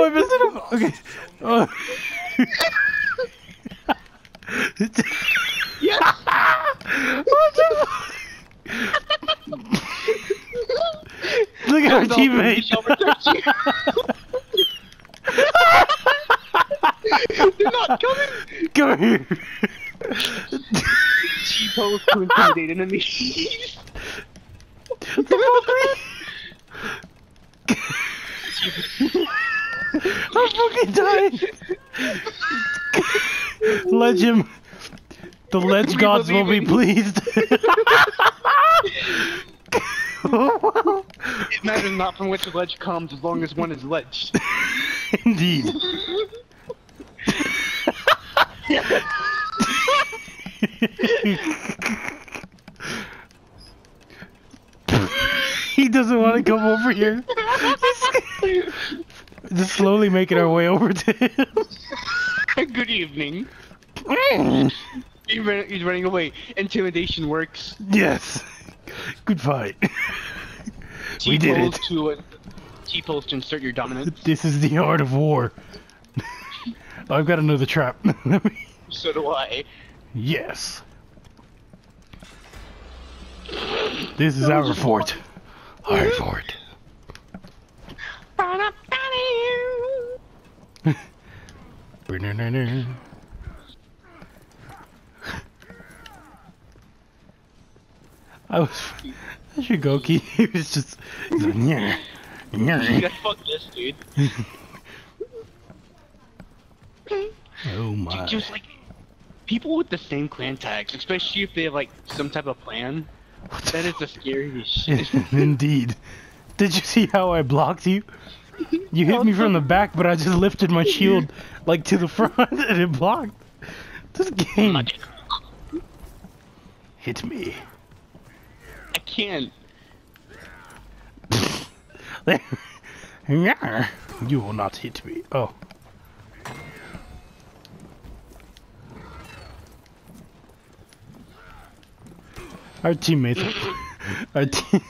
Oh, I missed it. Okay. Oh. Yes! What the Look at our teammate. we shall protect you. They're not coming! Come here. T-pose to intimidate enemies. I'm fucking dying. Ledge him. The ledge gods will be pleased. It matters not from which ledge comes as long as one is ledged. Indeed. he doesn't want to come over here. Just slowly making our way over to him. Good evening. He's running away. Intimidation works. yes. Good fight. We did it. To, uh, T-pose to insert your dominance. This is the art of war. I've got another trap. So do I. yes. This is our fort. Our fort. I was. Shugoki, he was just. he's like, "Nyeh, nyeh." Yeah, fuck this, dude. Oh my. Just like people with the same clan tags, especially if they have like some type of plan. That is the scariest shit. Indeed. Did you see how I blocked you? You hit me from the back, but I just lifted my shield like to the front and it blocked. This game Magic. hit me. I can't. you will not hit me. Oh. Our teammates. Our team.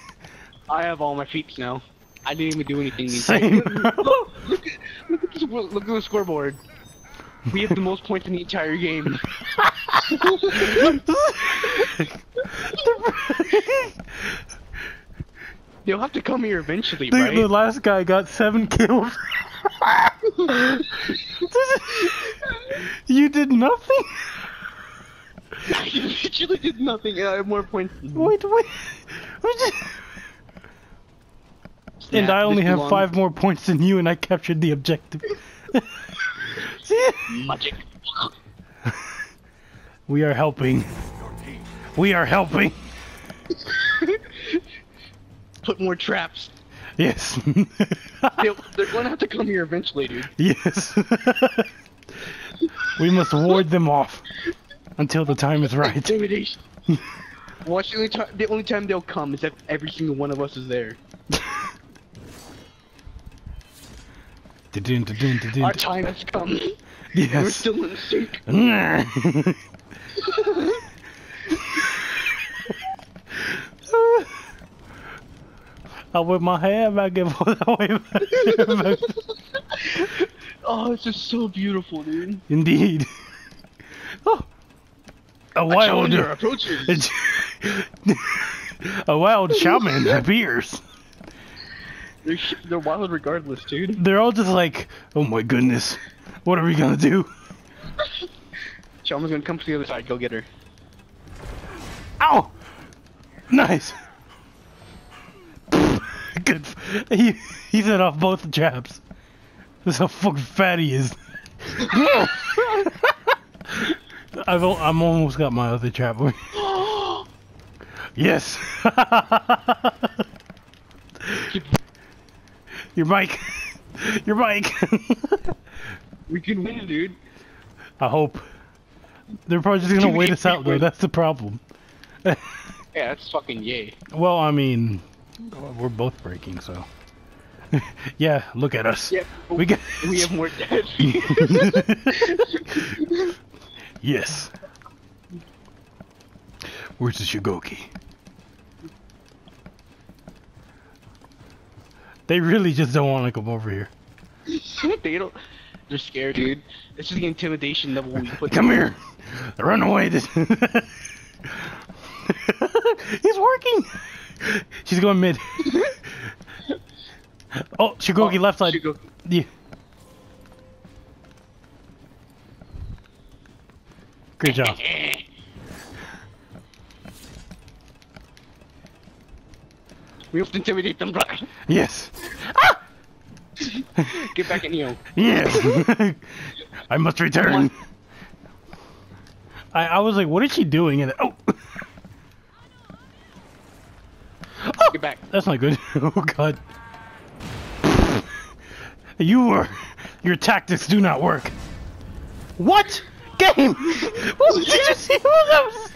I have all my feet now. I didn't even do anything. Same. look, look, at, look, at this, look at the scoreboard. We have the most points in the entire game. You'll have to come here eventually, The, right? the last guy got seven kills. you did nothing. I literally did nothing, and I have more points. Wait, wait. We and Snap, I only have belongs- five more points than you, and I captured the objective. See? Magic. We are helping. We are helping. Put more traps. Yes. They'll, they're gonna have to come here eventually, dude. yes. we must ward them off until the time is right. Intimidation. Watch the only time. The only time they'll come is if every single one of us is there. Dun, dun, dun, dun, dun. Our time has come. Yes. We're still in sync. I whip my hair back and forth. I whip my hair back. Oh, it's just so beautiful, dude. Indeed. Oh. A A wild, challenger approaches. a wild shaman appears. They're, sh- they're wild regardless, dude. They're all just like, oh my goodness, what are we gonna do? Shaman's gonna come to the other side. Go get her. Ow! Nice. Good. He he set off both the traps. That's how fucking fat he is. I've I'm almost got my other trap. yes. Your bike. Your bike. we can win, dude. I hope. They're probably just gonna wait us out though. That's the problem. Yeah, that's fucking yay. Well, I mean, we're both breaking, so. yeah, look at us. Yeah, We got. we have more dead. yes. Where's the Shugoki? They really just don't want to come over here. they don't. They're scared, dude. This is the intimidation level we put. Come here. Run away. This. He's working. She's going mid. oh, Shugoki oh, left side. Should. Yeah. Great job. We have to intimidate them, brother. Yes. Ah! Get back in here. Yes. I must return. I, I was like, what is she doing? And oh, Get back. that's not good. Oh god. You were. Your tactics do not work. What? Game. What did you see what that was?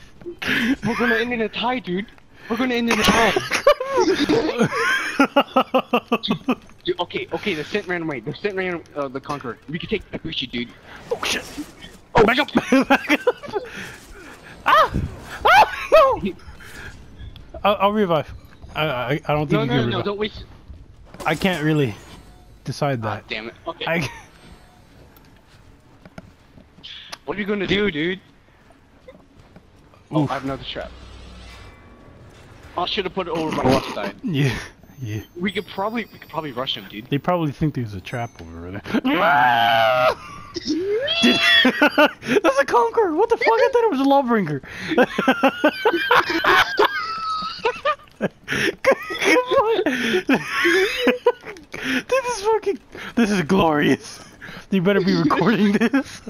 We're gonna end in a tie, dude. We're gonna end in a tie. Dude, okay, okay, the scent ran away. The scent ran uh, the conqueror. We can take Takushi, dude. oh shit. Oh, back up. back up. Ah! Ah! No! I'll, I'll revive. I, I, I don't think No, you no, can no, revive. don't waste. I can't really decide Ah, that. damn it. Okay. I, What are you gonna do, dude? Oh, I have another trap. I should have put it over my left side. yeah, yeah. We could probably, we could probably rush him, dude. They probably think there's a trap over there. Did- That's a conqueror. What the fuck? I thought it was a lawbringer. this is fucking. This is glorious. You better be recording this.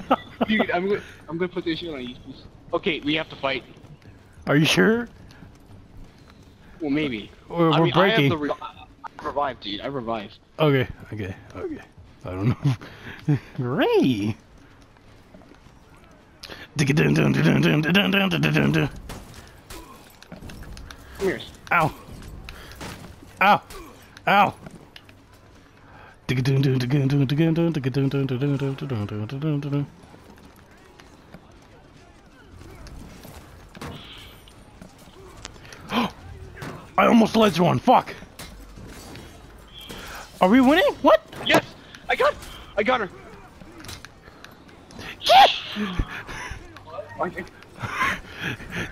Dude, I'm gonna, I'm gonna put this shit on you. Okay, we have to fight. Are you sure? Well, maybe. Or I we're mean, breaking. I have the re- I revived, dude. I revived. Okay, okay, okay. I don't know. Ray. Ow. Come here. Ow. Ow. I almost ledged one. Fuck. Are we winning? What? Yes, I got, I got her. Okay.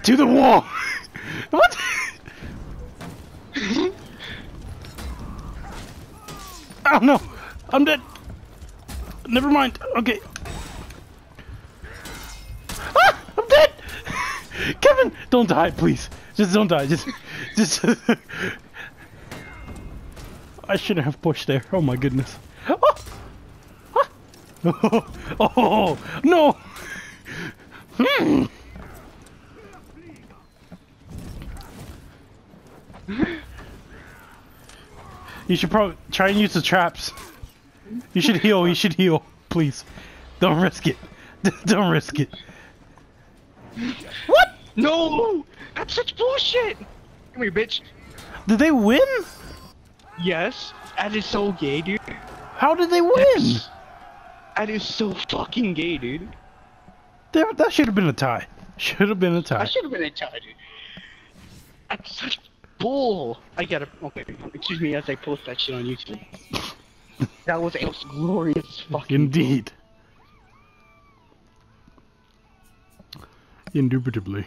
To the wall. What? oh no. I'm dead. Never mind. Okay. Ah, I'm dead. Kevin, don't die, please. Just don't die. Just, just. I shouldn't have pushed there. Oh my goodness. Oh, Ah. oh no. Hmm. You should probably try and use the traps. You should heal. You should heal, please. Don't risk it. Don't risk it. No, that's such bullshit. Come here, bitch. Did they win? Yes, that is so gay, dude. How did they win? That is so fucking gay, dude. That, that should have been a tie. Should have been a tie. That should have been a tie, dude. That's such bull. I gotta. Okay, excuse me as I post that shit on YouTube. that was a glorious fucking. Indeed. Indubitably.